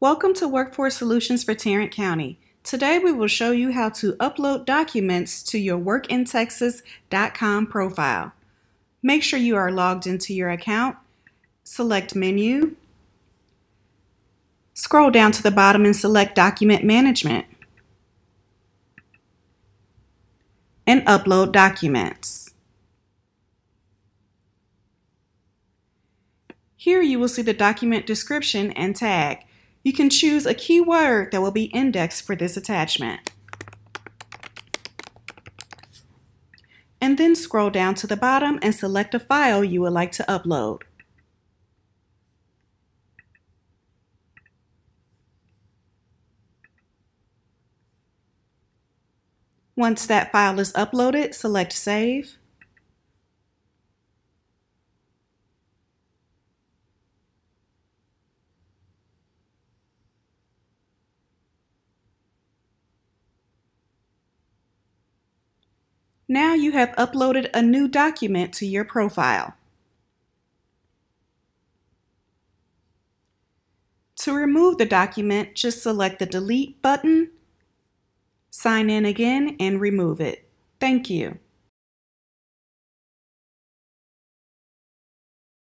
Welcome to Workforce Solutions for Tarrant County. Today we will show you how to upload documents to your workintexas.com profile. Make sure you are logged into your account. Select Menu. Scroll down to the bottom and select Document Management. And upload documents. Here you will see the document description and tag. You can choose a keyword that will be indexed for this attachment. And then scroll down to the bottom and select a file you would like to upload. Once that file is uploaded, select Save. Now you have uploaded a new document to your profile. To remove the document, just select the Delete button, sign in again, and remove it. Thank you.